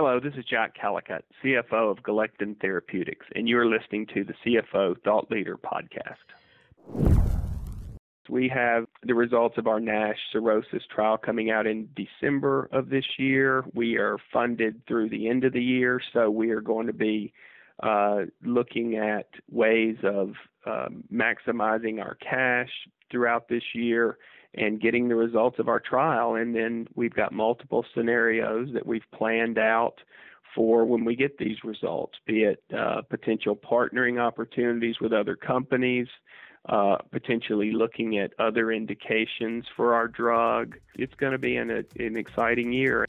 Hello, this is Jack Callicutt, CFO of Galectin Therapeutics, and you're listening to the CFO Thought Leader podcast. We have the results of our NASH cirrhosis trial coming out in December of this year. We are funded through the end of the year, so we are going to be uh, looking at ways of um, maximizing our cash throughout this year and getting the results of our trial. And then we've got multiple scenarios that we've planned out for when we get these results, be it uh, potential partnering opportunities with other companies, uh, potentially looking at other indications for our drug. It's going to be an, an exciting year.